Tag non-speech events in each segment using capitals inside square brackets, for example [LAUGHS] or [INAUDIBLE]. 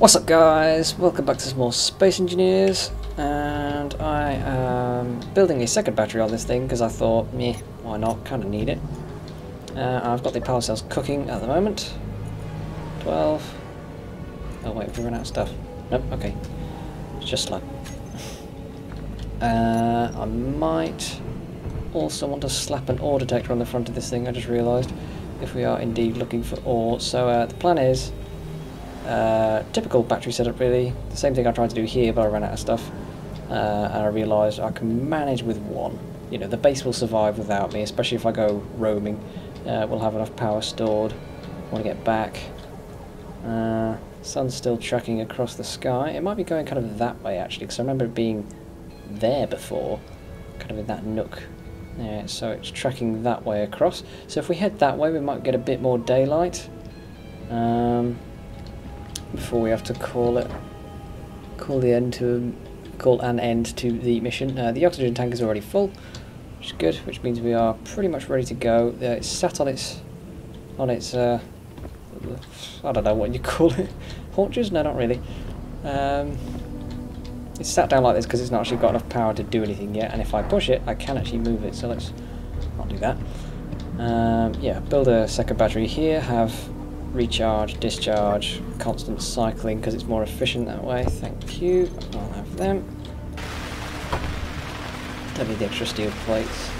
What's up guys? Welcome back to some more Space Engineers and I am building a second battery on this thing because I thought, meh, why not, kind of need it. Uh, I've got the power cells cooking at the moment. 12. Oh wait, we run out of stuff. Nope, okay. It's just slow. [LAUGHS] Uh, I might also want to slap an ore detector on the front of this thing, I just realised, if we are indeed looking for ore. So uh, the plan is uh, typical battery setup really. The same thing I tried to do here but I ran out of stuff. Uh, and I realised I can manage with one. You know, the base will survive without me, especially if I go roaming. Uh, we'll have enough power stored. Want to get back. Uh, sun's still tracking across the sky. It might be going kind of that way actually, because I remember it being there before, kind of in that nook. Yeah, so it's tracking that way across. So if we head that way, we might get a bit more daylight. Um, before we have to call it call the end to call an end to the mission. Uh, the oxygen tank is already full, which is good, which means we are pretty much ready to go. Uh, it's sat on its on its uh, I don't know what you [LAUGHS] call it haunches. No, not really. Um, it's sat down like this because it's not actually got enough power to do anything yet. And if I push it, I can actually move it. So let's not do that. Um, yeah, build a second battery here. Have recharge, discharge, constant cycling because it's more efficient that way. Thank you. I'll have them. Don't need the extra steel plates.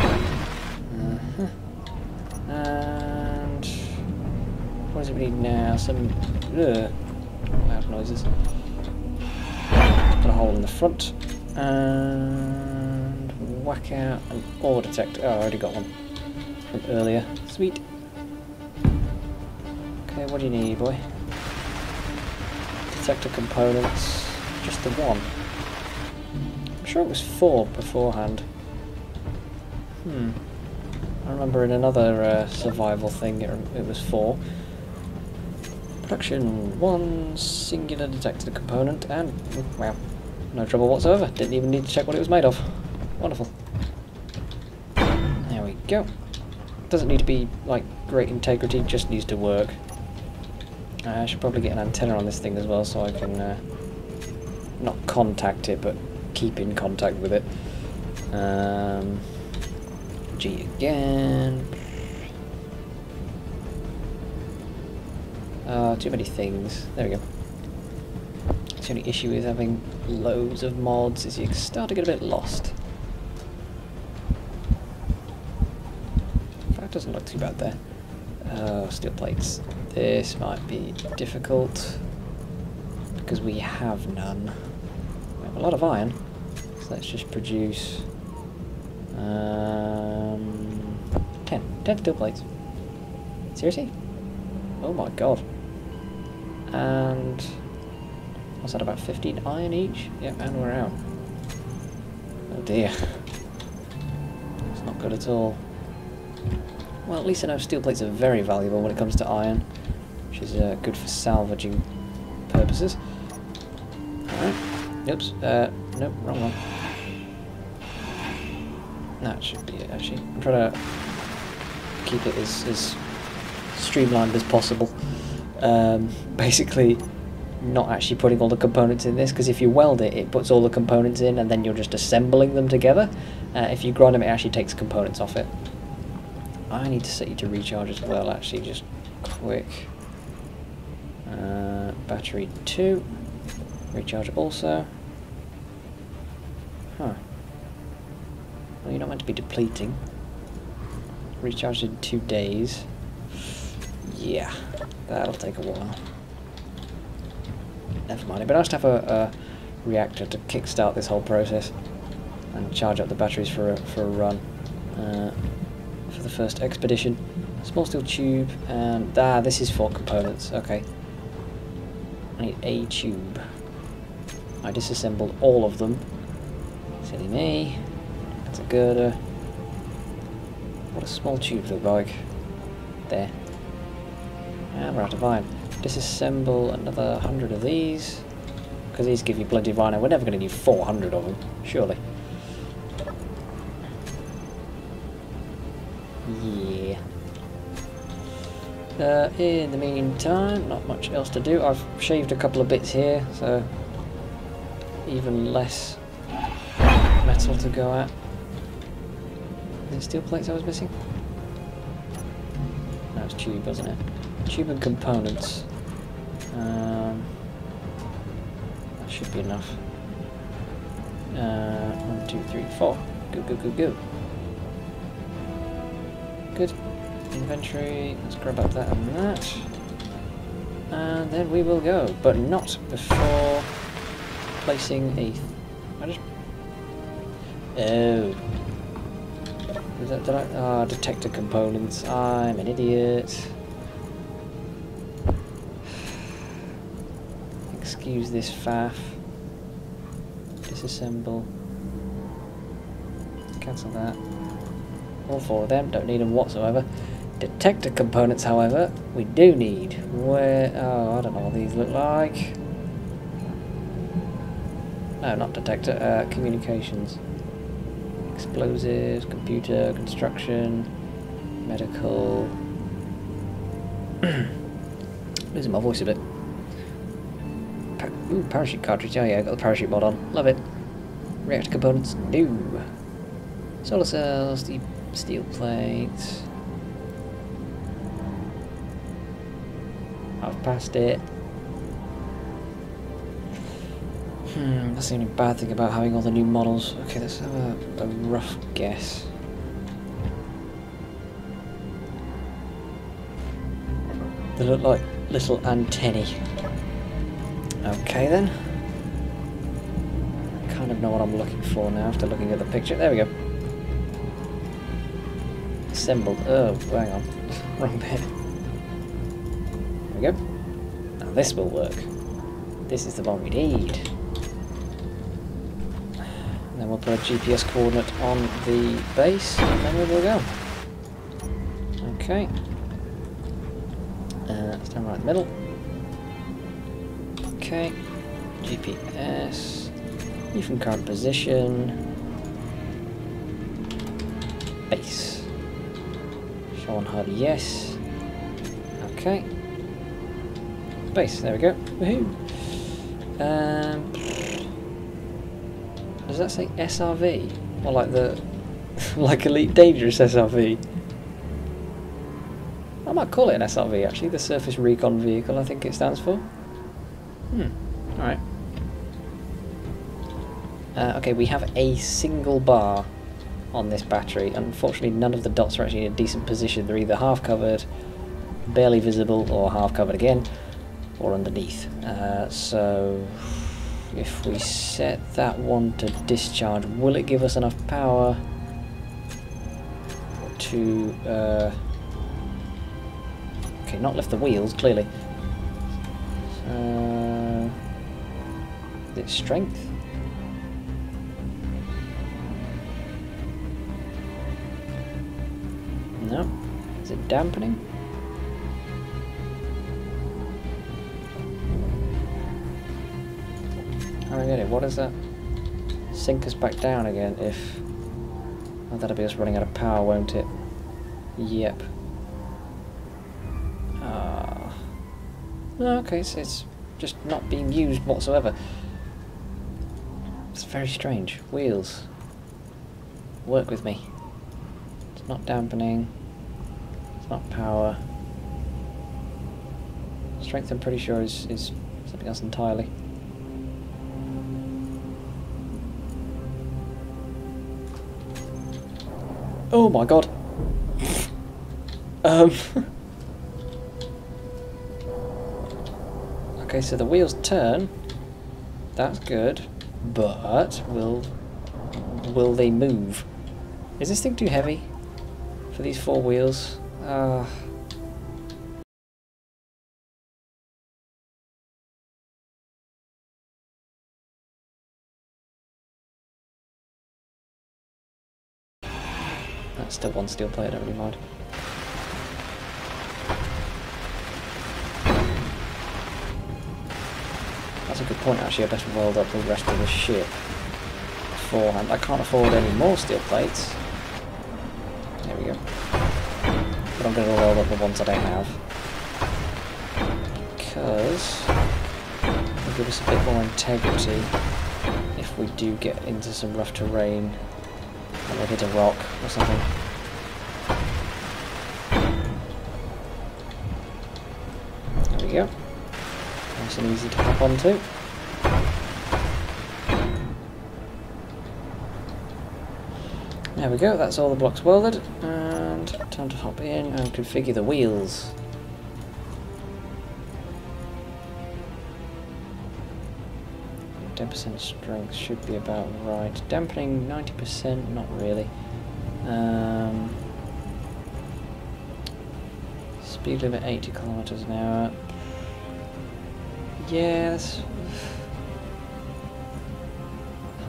Uh -huh. And what does it need now? Some ugh, loud noises. Put a hole in the front and whack out an ore detector. Oh, I already got one from earlier. Sweet. What do you need, boy? Detector components. Just the one. I'm sure it was four beforehand. Hmm. I remember in another uh, survival thing it, it was four. Production, one singular detector component, and, wow, no trouble whatsoever. Didn't even need to check what it was made of. Wonderful. There we go. Doesn't need to be, like, great integrity, just needs to work. I should probably get an antenna on this thing as well so I can uh, not contact it but keep in contact with it. Um, G again. Uh, too many things. There we go. The only issue with having loads of mods is you start to get a bit lost. That doesn't look too bad there. Uh, steel plates. This might be difficult because we have none. We have a lot of iron, so let's just produce um, 10. 10 steel plates. Seriously? Oh my god. And what's that, about 15 iron each? Yep, and we're out. Oh dear. It's not good at all. Well, at least I know steel plates are very valuable when it comes to iron is uh, good for salvaging purposes. Alright. Oops. Uh, nope, wrong one. That should be it, actually. I'm trying to keep it as, as streamlined as possible. Um, [LAUGHS] basically, not actually putting all the components in this, because if you weld it, it puts all the components in, and then you're just assembling them together. Uh, if you grind them, it actually takes components off it. I need to set you to recharge as well, actually, just quick. Battery 2. Recharge also. Huh. Well, you're not meant to be depleting. Recharge in two days. Yeah, that'll take a while. Never mind. It'd be nice to have a, a reactor to kickstart this whole process and charge up the batteries for a, for a run uh, for the first expedition. Small steel tube and ah, this is for components. Okay. I need a tube. I disassembled all of them. Silly me. That's a girder. What a small tube look like? There. And we're out of iron. Disassemble another hundred of these. Because these give you plenty of iron. We're never going to need 400 of them, surely. Uh, in the meantime, not much else to do. I've shaved a couple of bits here, so even less metal to go at. Is steel plates I was missing? That was tube, wasn't it? Tube and components. Um, that should be enough. Uh, one, two, three, four. Go, go, go, go. Good. Inventory. Let's grab up that and that. And then we will go, but not before placing a... I just... Oh. Is that. Ah, oh, detector components. I'm an idiot. Excuse this faff. Disassemble. Cancel that. All four of them, don't need them whatsoever. Detector components, however, we do need. Where... Oh, I don't know what these look like. No, not detector, uh, communications. Explosives, computer, construction, medical... [CLEARS THROAT] Losing my voice a bit. Ooh, parachute cartridge. Oh yeah, I got the parachute mod on. Love it. Reactor components, new. Solar cells, the steel plates. Passed it. Hmm, that's the only bad thing about having all the new models. Okay, let's have a, a rough guess. They look like little antennae. Okay then. I kind of know what I'm looking for now after looking at the picture. There we go. Assembled. Oh, hang on. [LAUGHS] Wrong bit. This will work. This is the one we need. And then we'll put a GPS coordinate on the base, and then we will go. Okay. Uh, stand right in the middle. Okay. GPS. You from current position. Base. Show on HUD, yes. Okay. Base, there we go. Woohoo! Um, does that say SRV? Or like the [LAUGHS] like Elite Dangerous SRV? I might call it an SRV actually, the Surface Recon Vehicle I think it stands for. Hmm, alright. Uh, okay, we have a single bar on this battery. Unfortunately, none of the dots are actually in a decent position. They're either half covered, barely visible, or half covered again, or underneath. Uh, so, if we set that one to discharge, will it give us enough power to... Uh, okay, not lift the wheels, clearly. Uh, its strength? No. Is it dampening? I don't get it. What does that sink us back down again if... Oh, that'll be us running out of power, won't it? Yep. Ah. No, okay, so it's just not being used whatsoever. It's very strange. Wheels. Work with me. It's not dampening. It's not power. Strength I'm pretty sure is, is something else entirely. Oh my god. um. [LAUGHS] okay, so the wheels turn. That's good. But will will they move? Is this thing too heavy for these four wheels? Uh, still one steel plate, I don't really mind. That's a good point actually, I better weld up the rest of the ship beforehand. I can't afford any more steel plates. There we go. But I'm going to weld up the ones I don't have. because it'll give us a bit more integrity if we do get into some rough terrain and we hit a rock or something. We go. Nice and easy to hop onto. There we go, that's all the blocks welded, and time to hop in and configure the wheels. Ten percent strength should be about right. Dampening ninety percent, not really. Um, speed limit eighty kilometers an hour. Yes.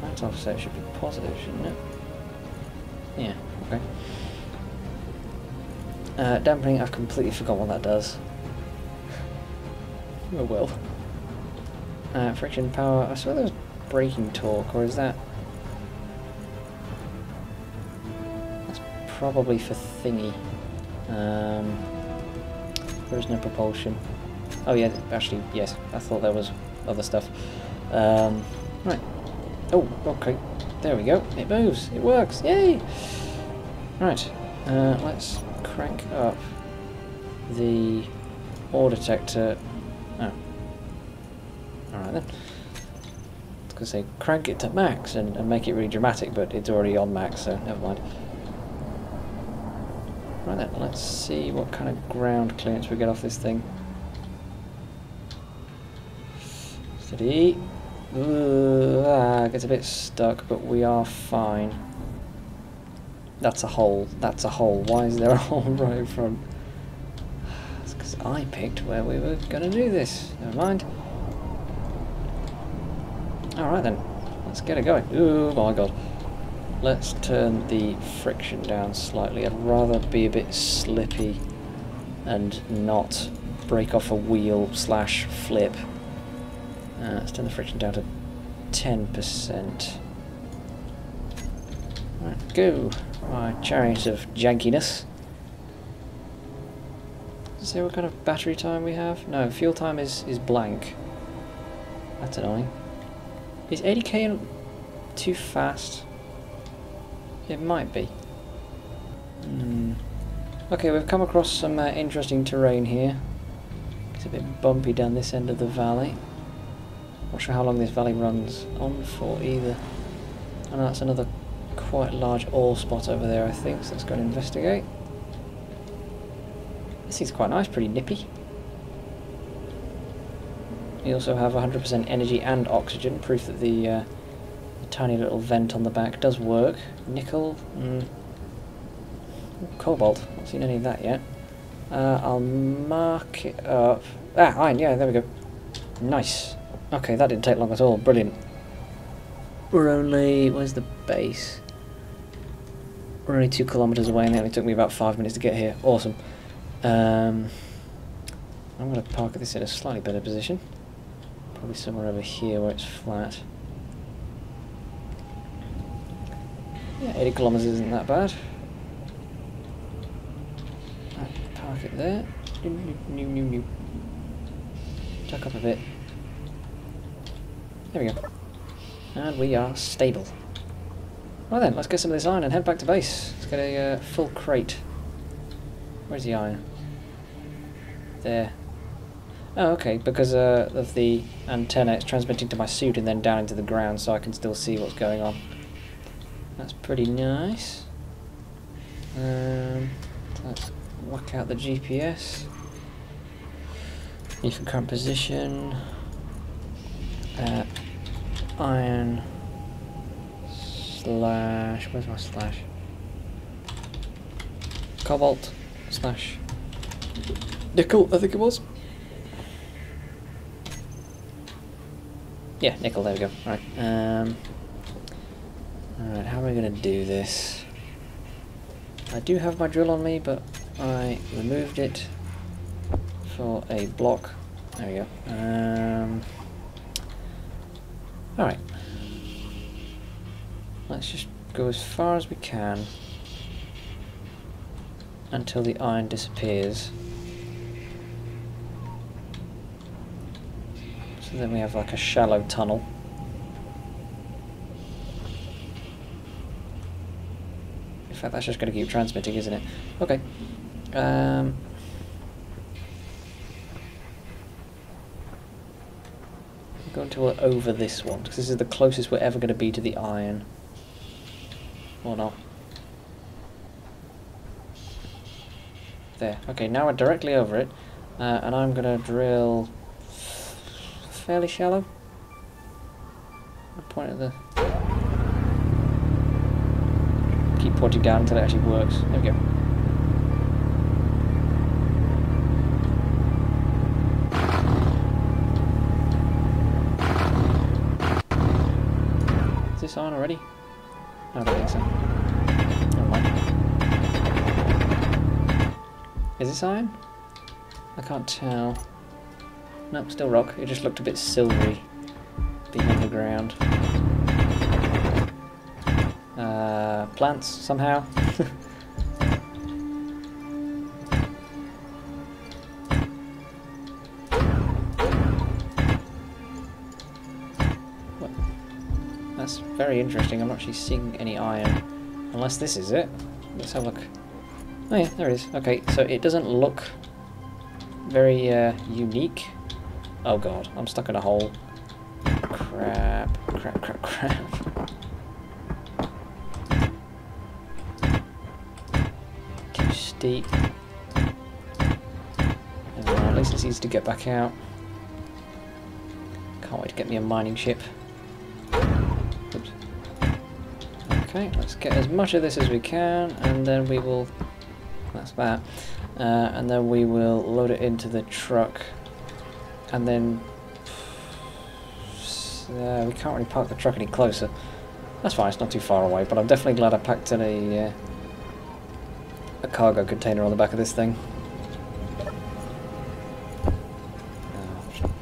Height offset should be positive, shouldn't it? Yeah, okay. Uh, dampening, I've completely forgot what that does. [LAUGHS] oh well. Uh, friction power, I saw there was braking torque, or is that... That's probably for thingy. Um, there is no propulsion. Oh yeah, actually, yes, I thought there was other stuff. Um, right. Oh, okay. There we go. It moves. It works. Yay! Right. Uh, let's crank up the ore detector. Oh. Alright then. I was going to say crank it to max and, and make it really dramatic, but it's already on max, so never mind. Right then, let's see what kind of ground clearance we get off this thing. Steady. Ooh, ah, gets a bit stuck, but we are fine. That's a hole. That's a hole. Why is there a [LAUGHS] hole right in front? It's because I picked where we were going to do this. Never mind. Alright then. Let's get it going. Oh my god. Let's turn the friction down slightly. I'd rather be a bit slippy and not break off a wheel slash flip. Uh, let's turn the friction down to 10%. Right, go. My chariot of jankiness. Does what kind of battery time we have? No, fuel time is, is blank. That's annoying. Is 80k too fast? It might be. Mm. Okay, we've come across some uh, interesting terrain here. It's a bit bumpy down this end of the valley. Not sure how long this valley runs on for either. I know that's another quite large ore spot over there, I think, so let's go and investigate. This seems quite nice, pretty nippy. We also have 100% energy and oxygen, proof that the, uh, the, tiny little vent on the back does work. Nickel, mm. cobalt, not seen any of that yet. Uh, I'll mark it up. Ah, iron, yeah, there we go. Nice. Okay, that didn't take long at all. Brilliant. We're only... Where's the base? We're only two kilometres away and it only took me about five minutes to get here. Awesome. Um, I'm going to park this in a slightly better position. Probably somewhere over here where it's flat. Yeah, 80 kilometres isn't that bad. Park it there. New, new, new, new. Tuck up a bit. There we go. And we are stable. Right then, let's get some of this iron and head back to base. Let's get a uh, full crate. Where's the iron? There. Oh, okay, because uh, of the antenna, it's transmitting to my suit and then down into the ground so I can still see what's going on. That's pretty nice. Um, let's whack out the GPS. Need current position. Uh, iron slash where's my slash? Cobalt slash. Nickel I think it was. Yeah nickel there we go right um alright how am I gonna do this? I do have my drill on me but I removed it for a block. There we go um Alright. Let's just go as far as we can until the iron disappears. So then we have like a shallow tunnel. In fact, that's just going to keep transmitting, isn't it? Okay. Um, I'm going to over this one, because this is the closest we're ever going to be to the iron. Or not. There. Okay, now we're directly over it. Uh, and I'm going to drill fairly shallow. Point at the... Keep pointing down until it actually works. There we go. Already? I don't think so. Never mind. Is this iron? I can't tell. Nope, still rock. It just looked a bit silvery being underground. Uh, plants, somehow. [LAUGHS] very interesting. I'm not actually seeing any iron. Unless this is it. Let's have a look. Oh yeah, there it is. Okay, so it doesn't look very uh, unique. Oh god, I'm stuck in a hole. Crap, crap, crap, [LAUGHS] crap. Too steep. Well, at least it's easy to get back out. Can't wait to get me a mining ship. Okay, let's get as much of this as we can, and then we will... That's that. Uh, and then we will load it into the truck and then uh, we can't really park the truck any closer. That's fine, it's not too far away but I'm definitely glad I packed in a uh, a cargo container on the back of this thing.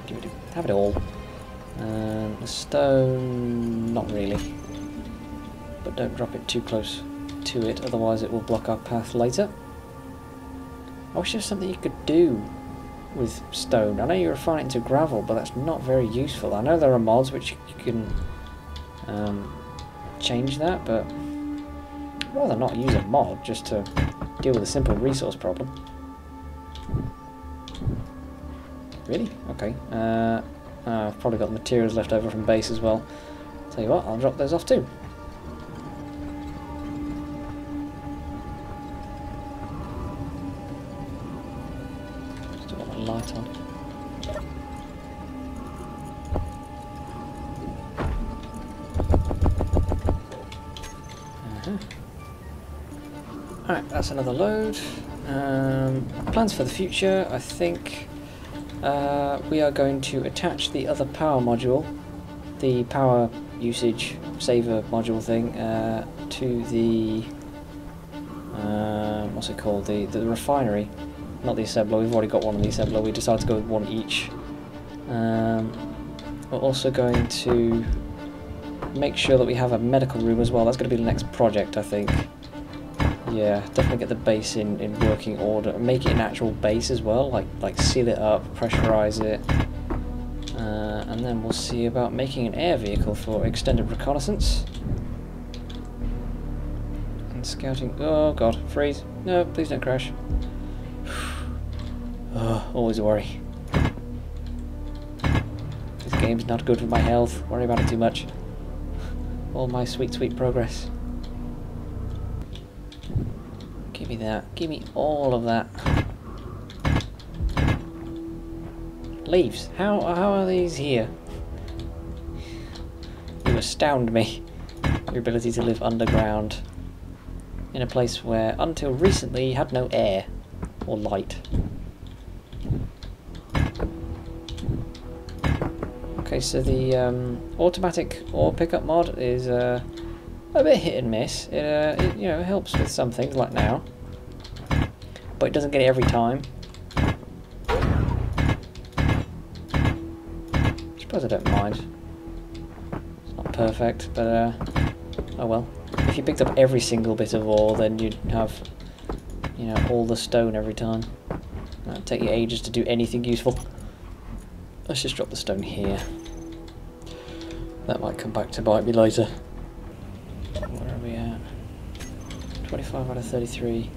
Give it, have it all. Um, the stone, not really but don't drop it too close to it otherwise it will block our path later I wish there was something you could do with stone. I know you refine it into gravel, but that's not very useful. I know there are mods which you can um, change that, but I'd rather not use a mod just to deal with a simple resource problem. Really? Okay. Uh, I've probably got materials left over from base as well. Tell you what, I'll drop those off too. That's another load. Um, plans for the future, I think uh, we are going to attach the other power module, the power usage saver module thing, uh, to the, uh, what's it called, the, the refinery not the assembler, we've already got one on the assembler, we decided to go with one each. Um, we're also going to make sure that we have a medical room as well, that's going to be the next project I think. Yeah, definitely get the base in, in working order, make it an actual base as well, like, like seal it up, pressurize it, uh, and then we'll see about making an air vehicle for extended reconnaissance. And scouting, oh god, freeze, no, please don't crash. [SIGHS] Oh, always a worry. This game's not good for my health. Worry about it too much. All my sweet, sweet progress. Give me that. Give me all of that. Leaves. How, how are these here? You astound me. Your ability to live underground. In a place where, until recently, you had no air. Or light. Okay, so the um, automatic ore pickup mod is uh, a bit hit and miss. It, uh, it, you know helps with some things like now, but it doesn't get it every time. I suppose I don't mind. It's not perfect, but uh, oh well. If you picked up every single bit of ore, then you'd have you know all the stone every time. It'd take you ages to do anything useful. Let's just drop the stone here. That might come back to bite me later. Where are we at? 25 out of 33.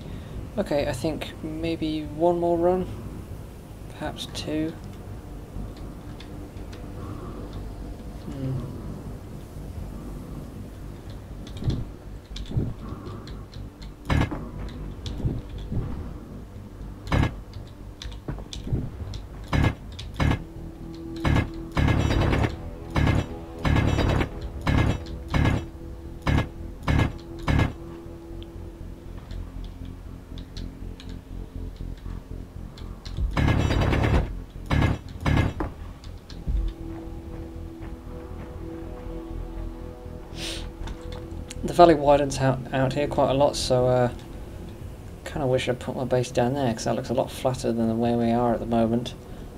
Okay, I think maybe one more run? Perhaps two? Valley widens out, out here quite a lot, so uh, kind of wish I'd put my base down there, because that looks a lot flatter than where we are at the moment,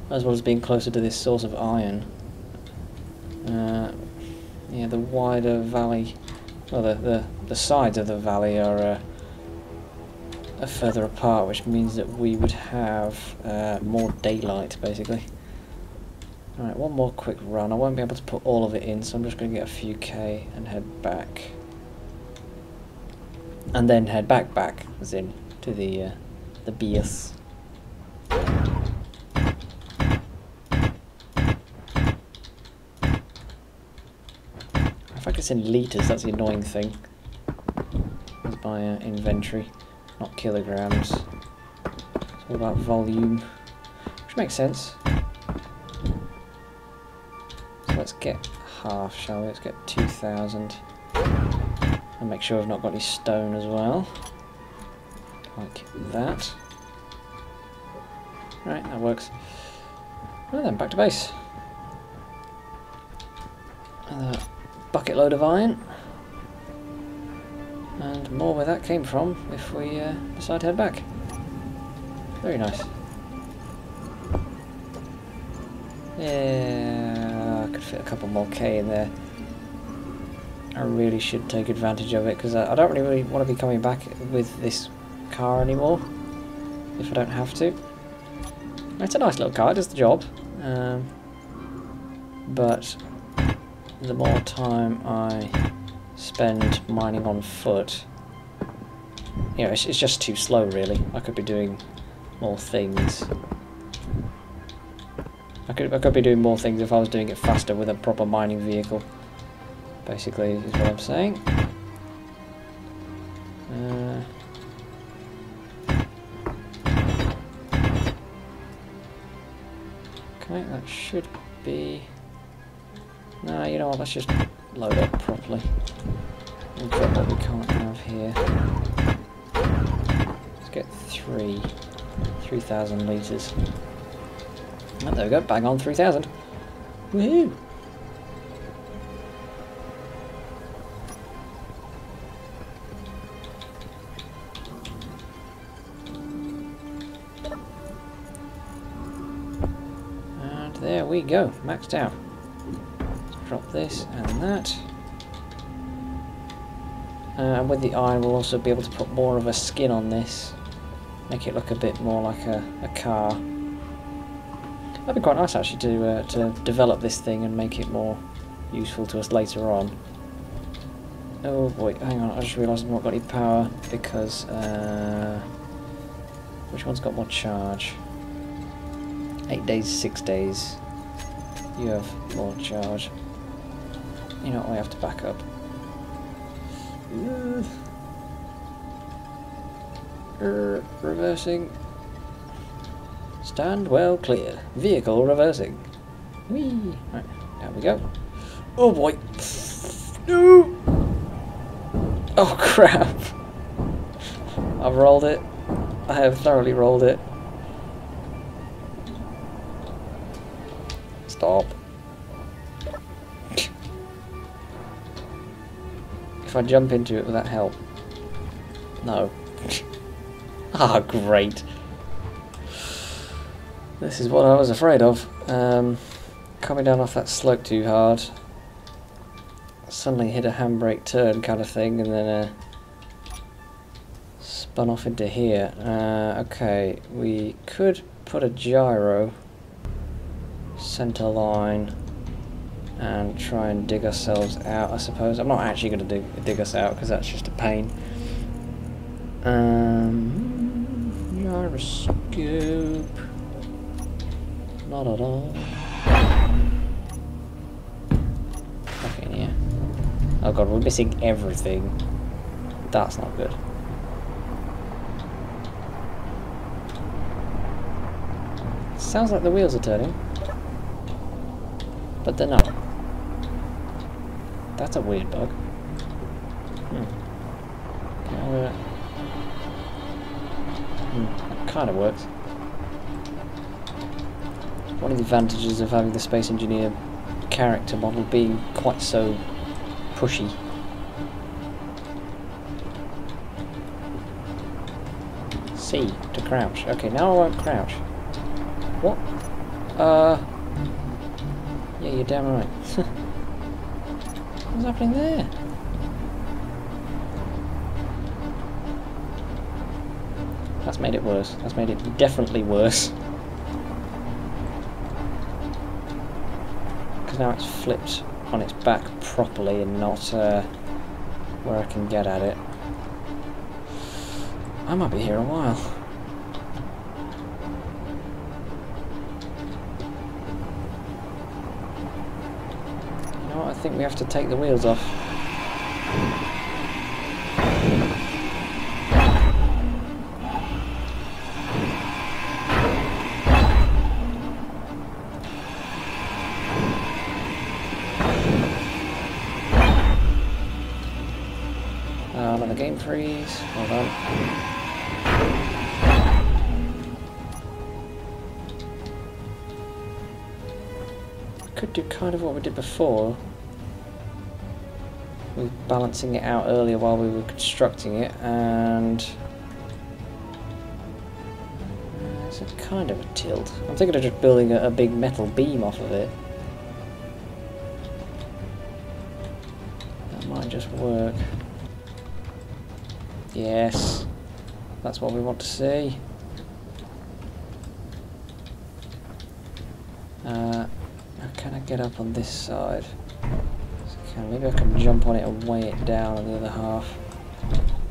as well as being closer to this source of iron. Uh, yeah, the wider valley, well, the, the, the sides of the valley are, uh, are further apart, which means that we would have uh, more daylight, basically. Alright, one more quick run. I won't be able to put all of it in, so I'm just going to get a few K and head back and then head back back as in to the uh, the base. If I it's in liters, that's the annoying thing. It's by uh, inventory, not kilograms. It's all about volume, which makes sense. So let's get half, shall we? Let's get 2,000. And make sure I've not got any stone as well. Like that. Right, that works. Well then, back to base. Another bucket load of iron. And more where that came from if we uh, decide to head back. Very nice. Yeah, I could fit a couple more K in there. I really should take advantage of it because I, I, don't really want to be coming back with this car anymore if I don't have to. It's a nice little car, it does the job. Um, but the more time I spend mining on foot, you know, it's, it's just too slow really. I could be doing more things. I could, I could be doing more things if I was doing it faster with a proper mining vehicle basically is what I'm saying. Uh, okay, that should be... No, you know what, let's just load up properly. And get what we can't have here. Let's get three. 3,000 litres. Oh, there we go, bang on 3,000. Woohoo! We go, maxed out. Let's drop this and that. Uh, and with the iron we'll also be able to put more of a skin on this. Make it look a bit more like a, a car. That'd be quite nice actually to, uh, to develop this thing and make it more useful to us later on. Oh boy, hang on, I just realised I've not got any power because... Uh, which one's got more charge? Eight days, six days. You have more charge. You know, I have to back up. Uh, reversing. Stand well clear. Vehicle reversing. Whee! Right, down we go. Oh boy! No! Oh [LAUGHS] crap! I've rolled it. I have thoroughly rolled it. If I jump into it, will that help? No. [LAUGHS] ah, great. This is what I was afraid of. Um, coming down off that slope too hard. Suddenly hit a handbrake turn kind of thing and then uh, spun off into here. Uh, okay, we could put a gyro centre line and try and dig ourselves out, I suppose. I'm not actually going to dig, dig us out because that's just a pain. Um, gyroscope. Not at all. Okay, yeah. Oh god, we're missing everything. That's not good. Sounds like the wheels are turning. But they're not. That's a weird bug. Hmm. Hmm. Kind of works. One of the advantages of having the Space Engineer character model being quite so pushy. C to crouch. Okay, now I won't crouch. What? Uh... Yeah, you're damn right. [LAUGHS] What's happening there? That's made it worse. That's made it definitely worse. Because now it's flipped on its back properly and not uh, where I can get at it. I might be here a while. Think we have to take the wheels off. Uh, another game freeze. Hold on. Could do kind of what we did before. With balancing it out earlier while we were constructing it, and Uh, it's a kind of a tilt. I'm thinking of just building a, a big metal beam off of it. That might just work. Yes, that's what we want to see. Uh, can I get up on this side? Maybe I can jump on it and weigh it down on the other half.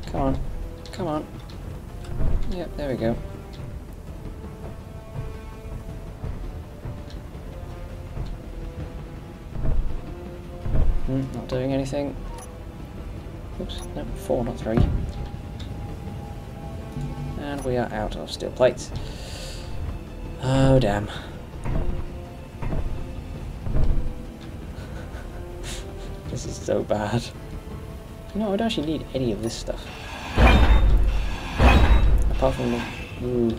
Come on, come on. Yep, there we go. Hmm, not doing anything. Oops, no, four, not three. And we are out of steel plates. Oh, damn. So bad. No, I don't actually need any of this stuff. Apart from the, ooh,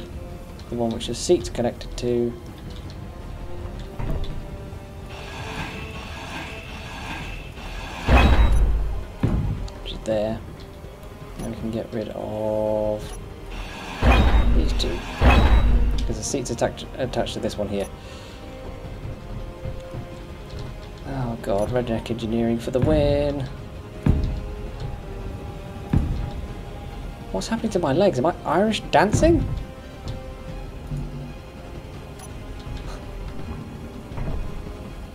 the one which the seat's connected to. Which is there. And we can get rid of these two. Because the seat's attached, attached to this one here. God, Redneck Engineering for the win! What's happening to my legs? Am I Irish dancing?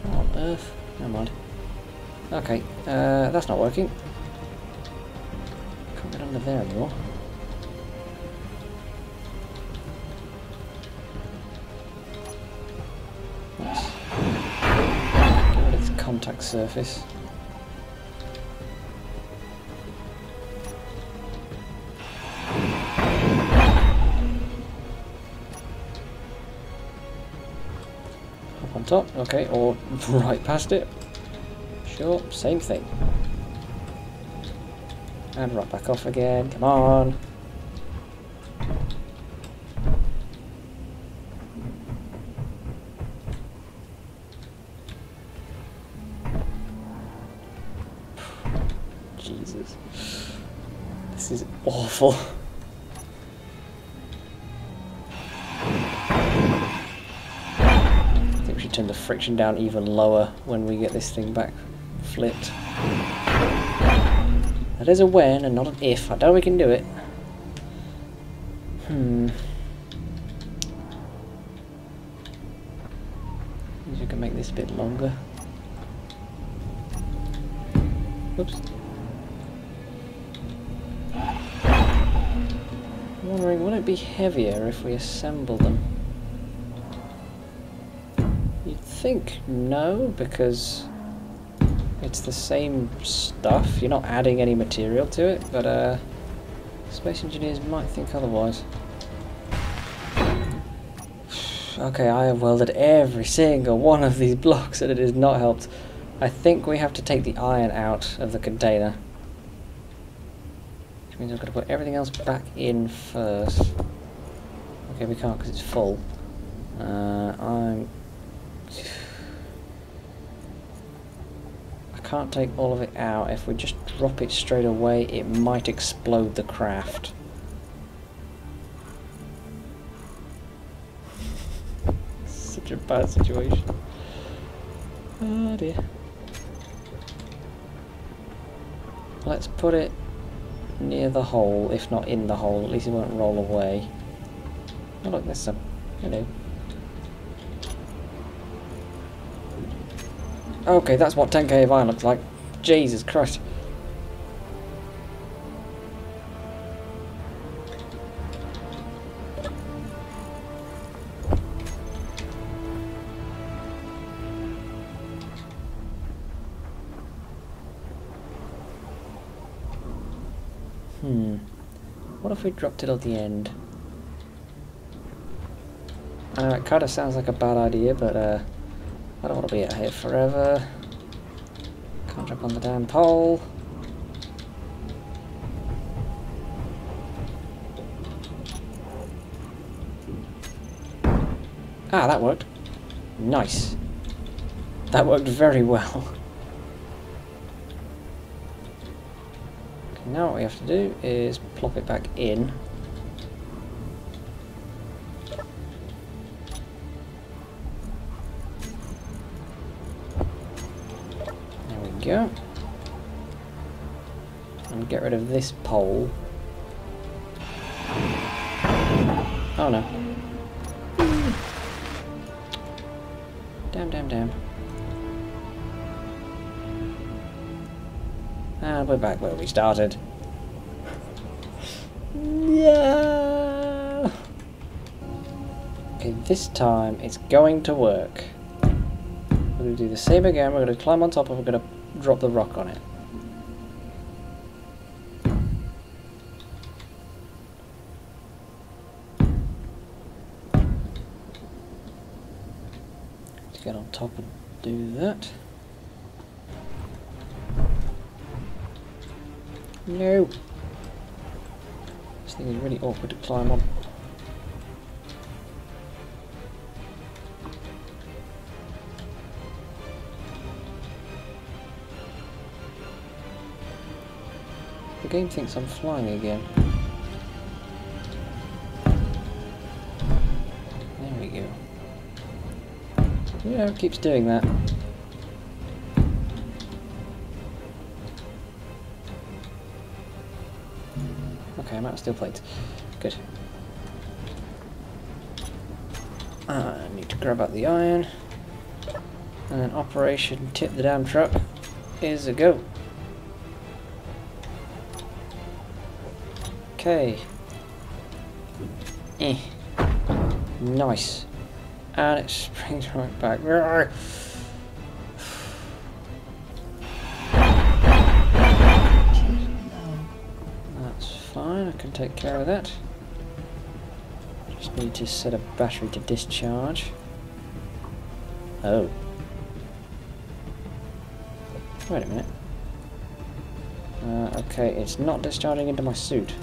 What on earth? Never mind. Okay, uh, that's not working. Can't get under there anymore. Surface. Up on top, okay, or [LAUGHS] right past it. Sure, same thing. And right back off again, come on. Jesus. This is awful. I think we should turn the friction down even lower when we get this thing back flipped. That is a when and not an if. I know we can do it. If we assemble them? You'd think no, because it's the same stuff. You're not adding any material to it, but uh, space engineers might think otherwise. Okay, I have welded every single one of these [LAUGHS] blocks and it has not helped. I think we have to take the iron out of the container. Which means I've got to put everything else back in first. Okay, we can't because it's full. Uh, I'm... I can't take all of it out. If we just drop it straight away, it might explode the craft. [LAUGHS] Such a bad situation. Oh dear. Let's put it near the hole, if not in the hole, at least it won't roll away. Oh look, there's some. Hello. Okay, that's what 10k of iron looks like. Jesus Christ. Hmm. What if we dropped it at the end? Know it kind of sounds like a bad idea, but uh, I don't want to be out here forever. Can't jump on the damn pole. Ah, that worked. Nice. That worked very well. [LAUGHS] Now what we have to do is plop it back in. Go. And get rid of this pole. Oh no. Damn, damn, damn. And we're back where we started. Yeah. Okay, this time it's going to work. We're going to do the same again. We're going to climb on top and we're going to drop the rock on it. Let's get on top and do that. No. This thing is really awkward to climb on. Game thinks I'm flying again. There we go. Yeah, it keeps doing that. Okay, I'm out of steel plates. Good. I need to grab out the iron. And then Operation Tip the Damn Truck is a go. Okay. Eh. Nice. And it springs right back. That's fine, I can take care of that. Just need to set a battery to discharge. Oh. Wait a minute. Uh, okay, it's not discharging into my suit.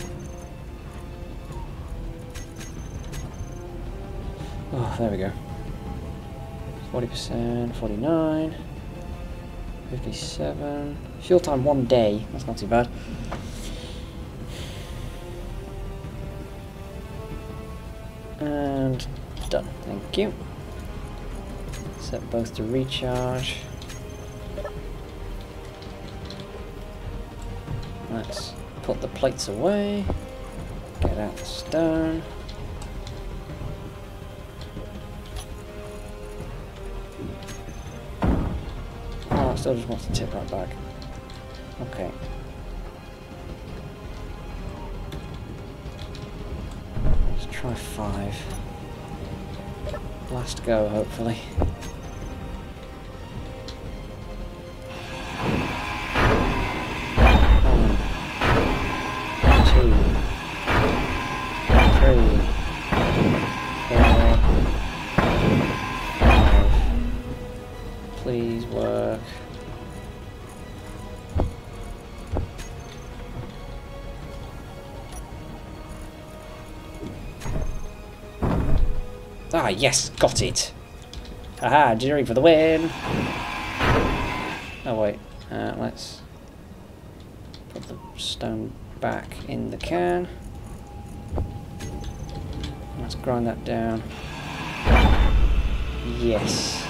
There we go. 40%, 49, 57. Fuel time one day, that's not too bad. And done, thank you. Set both to recharge. Let's put the plates away. Get out the stone. Still just wants to tip right back. Okay. Let's try five. Last go, hopefully. Ah, yes, got it. Haha, Jerry for the win. Oh, wait. Uh, let's put the stone back in the can. Let's grind that down. Yes.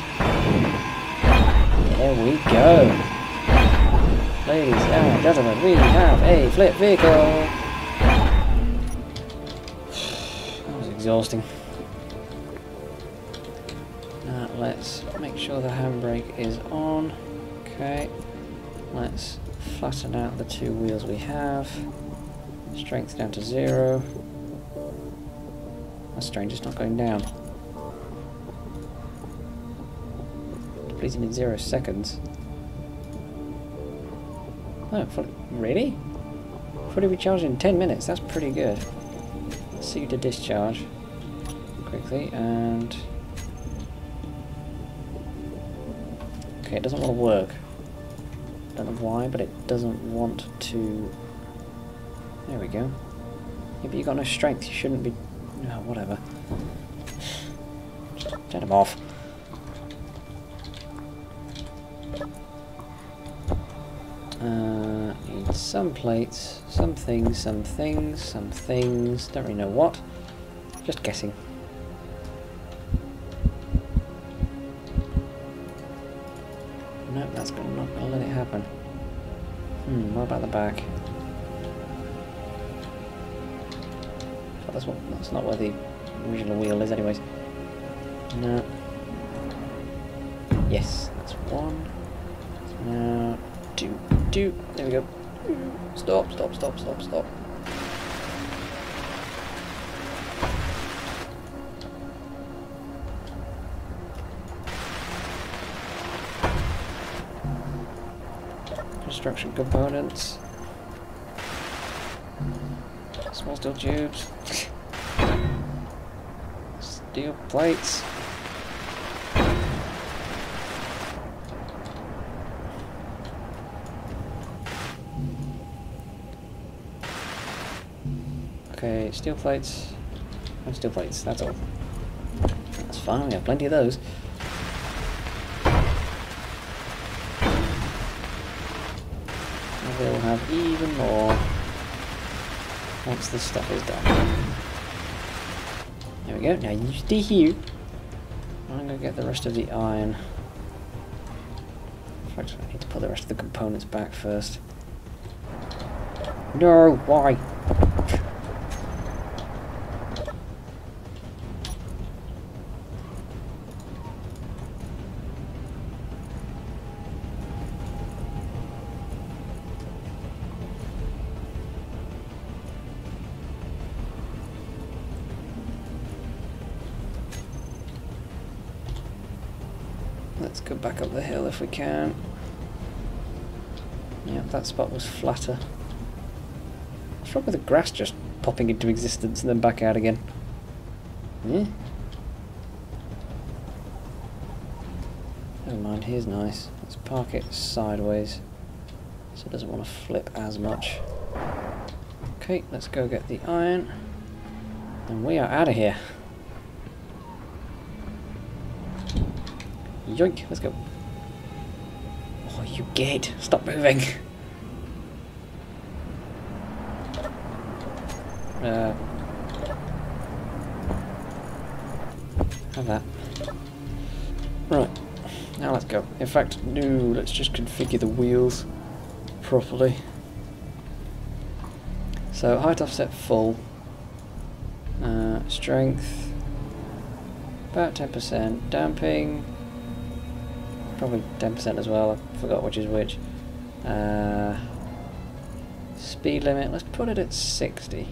There we go. Ladies and gentlemen, we have a flip vehicle. [SIGHS] That was exhausting. Sure the handbrake is on. Okay, let's flatten out the two wheels we have. Strength down to zero. That's strange, it's not going down. Depleting in zero seconds. Oh, fully, really? Fully recharged in 10 minutes, that's pretty good. Let's see to discharge quickly and Okay, it doesn't want to work. Don't know why, but it doesn't want to... There we go. Yeah, but you got no strength, you shouldn't be... No, whatever. Turn him off. Uh, need some plates, some things, some things, some things, don't really know what. Just guessing. That's, not where the original wheel is anyways. No. Yes, that's one. Now, two, two. There we go. Stop, stop, stop, stop, stop. construction components. Small steel tubes. [LAUGHS] Steel plates. Okay, steel plates. And steel plates, that's all. That's fine, we have plenty of those. And we'll have even more once this stuff is done. We go, now you stay here. I'm going to get the rest of the iron. In fact, I need to put the rest of the components back first. No, why? Can. Yeah, that spot was flatter. What's wrong with the grass just popping into existence and then back out again? Yeah. Never mind, here's nice. Let's park it sideways so it doesn't want to flip as much. Okay, let's go get the iron. And we are out of here. Yoink, let's go. You gate. Stop moving. Uh, have that. Right, now let's go. In fact, no, let's just configure the wheels properly. So, height offset full. Uh, strength, about 10%. Damping, probably 10% as well. I forgot which is which. Uh, speed limit, let's put it at 60.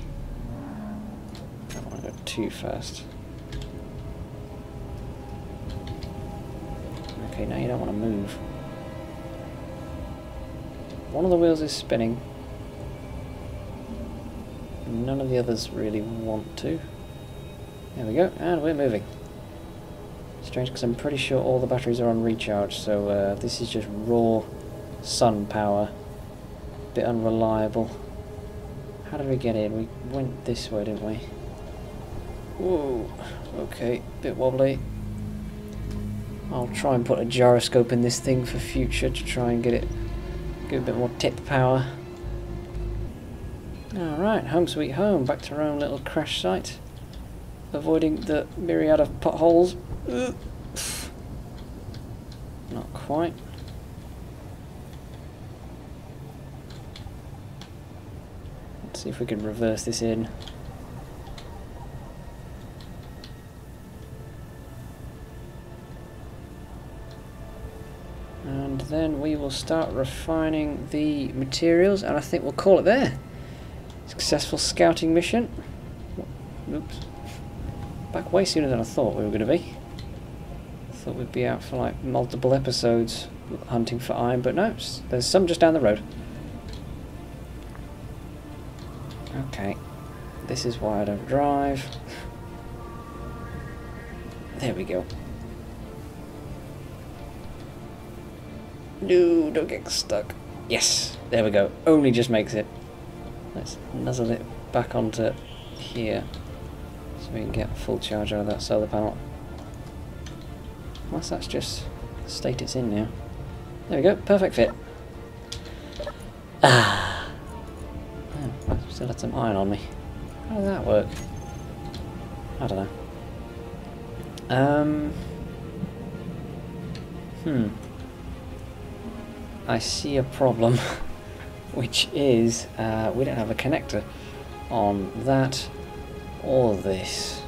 I don't want to go too fast. Okay, now you don't want to move. One of the wheels is spinning. None of the others really want to. There we go, and we're moving. Strange because I'm pretty sure all the batteries are on recharge, so uh, this is just raw sun power. Bit unreliable. How did we get in? We went this way, didn't we? Whoa, okay, bit wobbly. I'll try and put a gyroscope in this thing for future to try and get it, get a bit more tip power. Alright, home sweet home, back to our own little crash site. Avoiding the myriad of potholes. Not quite. Let's see if we can reverse this in. And then we will start refining the materials and I think we'll call it there. Successful scouting mission. Oops. Back way sooner than I thought we were going to be. Thought we'd be out for like multiple episodes hunting for iron, but no, there's some just down the road. Okay, this is why I don't drive. [LAUGHS] There we go. No, don't get stuck. Yes, there we go. Only just makes it. Let's nuzzle it back onto here so we can get full charge out of that solar panel. Unless that's just the state it's in now. There we go, perfect fit. Ah. Oh, still had some iron on me. How did that work? I don't know. Um. Hmm. I see a problem, [LAUGHS] which is uh, we don't have a connector on that or this.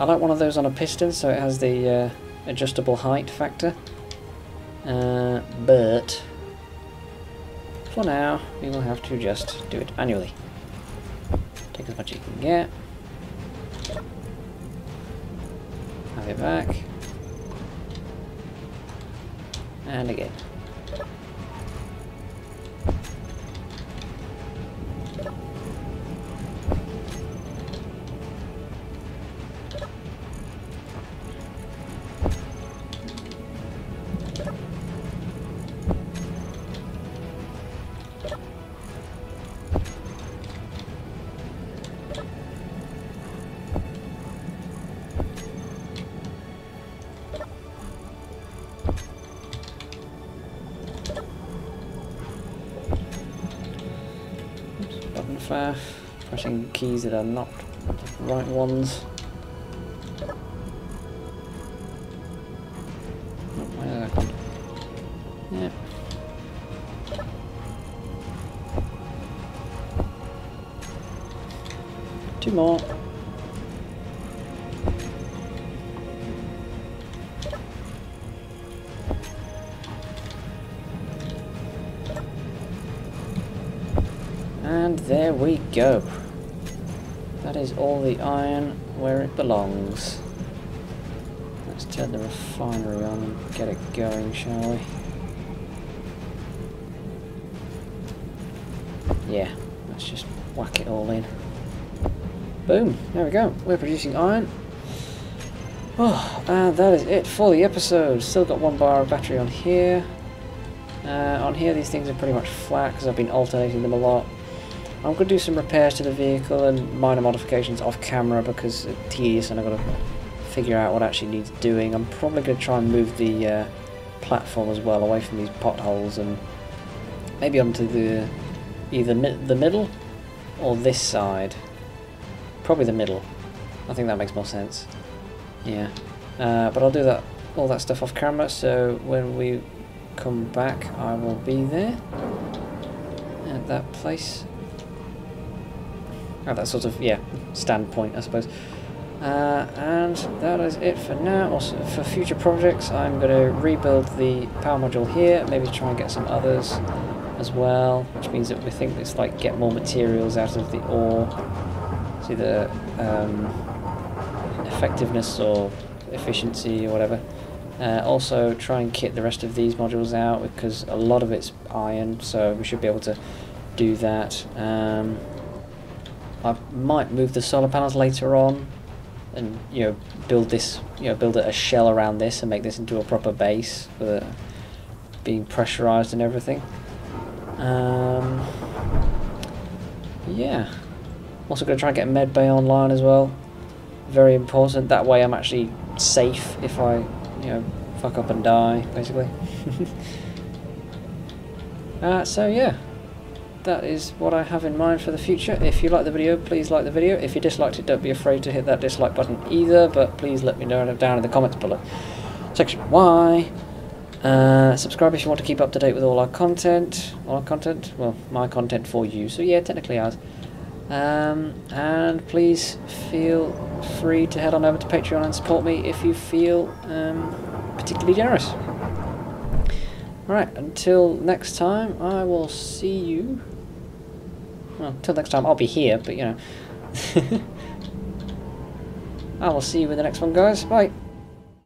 I like one of those on a piston so it has the uh, adjustable height factor. Uh, but for now we will have to just do it manually. Take as much as you can get. Have it back. And again. Keys that are not the right ones. Yeah. Two more. And there we go. Is all the iron where it belongs. Let's turn the refinery on and get it going, shall we? Yeah, let's just whack it all in. Boom, there we go. We're producing iron. Oh, and that is it for the episode. Still got one bar of battery on here. Uh, on here these things are pretty much flat because I've been alternating them a lot. I'm going to do some repairs to the vehicle and minor modifications off camera because it's tedious and I've got to figure out what actually needs doing. I'm probably going to try and move the uh, platform as well away from these potholes and maybe onto the either mi the middle or this side. Probably the middle. I think that makes more sense. Yeah. Uh, but I'll do that all that stuff off camera so when we come back I will be there at that place at that sort of, yeah, standpoint, I suppose. Uh, and that is it for now. Also, for future projects, I'm going to rebuild the power module here, maybe try and get some others as well, which means that we think it's like get more materials out of the ore. See the um, effectiveness or efficiency or whatever. Uh, also try and kit the rest of these modules out because a lot of it's iron, so we should be able to do that. Um, I might move the solar panels later on and you know build this you know build a shell around this and make this into a proper base for being pressurized and everything. Um, yeah. Also going to try and get med bay online as well. Very important. That way I'm actually safe if I you know fuck up and die basically. [LAUGHS] Uh, so yeah that is what I have in mind for the future. If you like the video, please like the video. If you disliked it, don't be afraid to hit that dislike button either, but please let me know down in the comments below. Section Y. Uh, subscribe if you want to keep up to date with all our content. All our content? Well, my content for you. So yeah, technically ours. Um, and please feel free to head on over to Patreon and support me if you feel um, particularly generous. Alright, until next time, I will see you. Well, until next time, I'll be here, but you know. [LAUGHS] I will see you in the next one, guys. Bye.